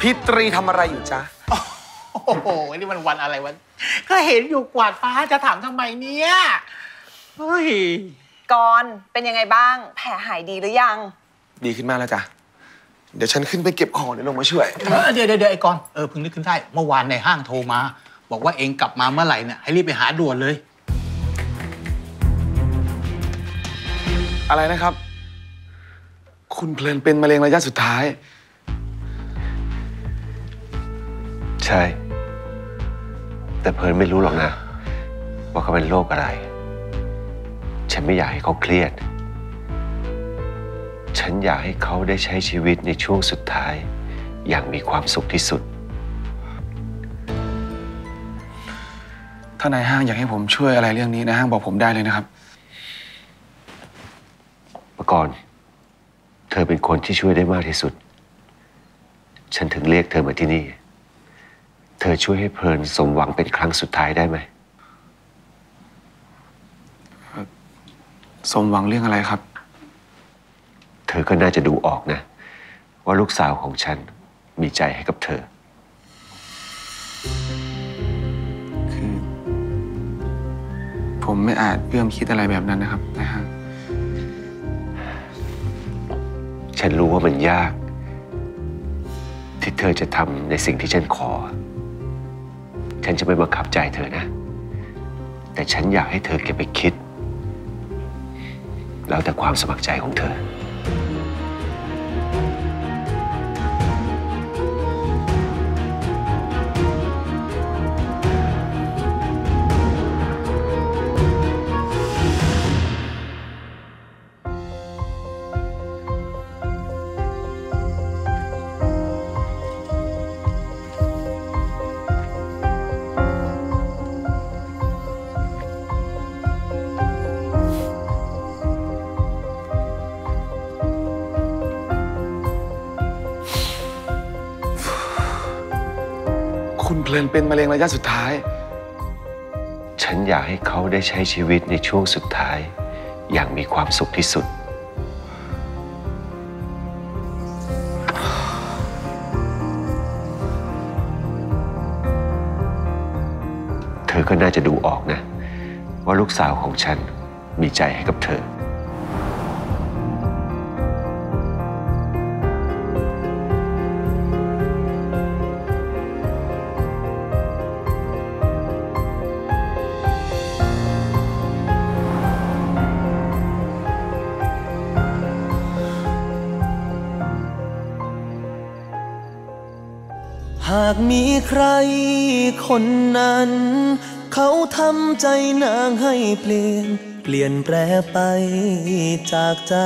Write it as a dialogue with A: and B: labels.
A: พี่ตรีทำอะไรอยู่จ๊ะ
B: โอ้โห นี่มันวันอะไรวัน ก็เห็นอยู่กวาดฟ้าจะถามทำไมเนี่ยเฮ้ย
C: กรณ์เป็นยังไงบ้าง แผลหายดีหรือยัง
A: ดีขึ้นมากแล้วจ้ะ เดี๋ยวฉันขึ้นไปเก็บของเดี๋ยวลงมาช่วย
B: เออเดี๋ยวเดี๋ยวเดี๋ยวไอ้กอนเออเพิ่งนึกขึ้นได้เมื่อวานในห้างโทรมา บอกว่าเองกลับมาเมื่อไหร่เนี่ยให้รีบไปหาด่วนเลย
A: อะไรนะครับ คุณเพลินเป็นมะเร็งระยะสุดท้าย
D: ใช่ แต่เพลินไม่รู้หรอกนะ ว่าเขาเป็นโรคอะไร ฉันไม่อยากให้เขาเครียด ฉันอยากให้เขาได้ใช้ชีวิตในช่วงสุดท้าย อย่างมีความสุขที่สุด
A: ถ้านายห้างอยากให้ผมช่วยอะไรเรื่องนี้นายห้างบอกผมได้เลยนะครับ
D: เมื่อก่อน เธอเป็นคนที่ช่วยได้มากที่สุด ฉันถึงเรียกเธอมาที่นี่ เธอช่วยให้เพลินสมหวังเป็นครั้งสุดท้ายได้ไหม
A: สมหวังเรื่องอะไรครับ
D: เธอก็น่าจะดูออกนะ ว่าลูกสาวของฉันมีใจให้กับเธอ
A: คือ ผมไม่อาจเอื้อมคิดอะไรแบบนั้นนะครับนายห้าง
D: ฉันรู้ว่ามันยาก ที่เธอจะทำในสิ่งที่ฉันขอ ฉันจะไม่บังคับใจเธอนะ แต่ฉันอยากให้เธอเก็บไปคิด แล้วแต่ความสมัครใจของเธอ
A: คุณเพลินเป็นมะเร็งระยะสุดท้าย
D: ฉันอยากให้เขาได้ใช้ชีวิตในช่วงสุดท้าย อย่างมีความสุขที่สุด เธอก็น่าจะดูออกนะ ว่าลูกสาวของฉันมีใจให้กับเธอา
E: กมีใครคนนั้น เขาทำใจนางให้เปลี่ยน เปลี่ยนแปลไปจากใจ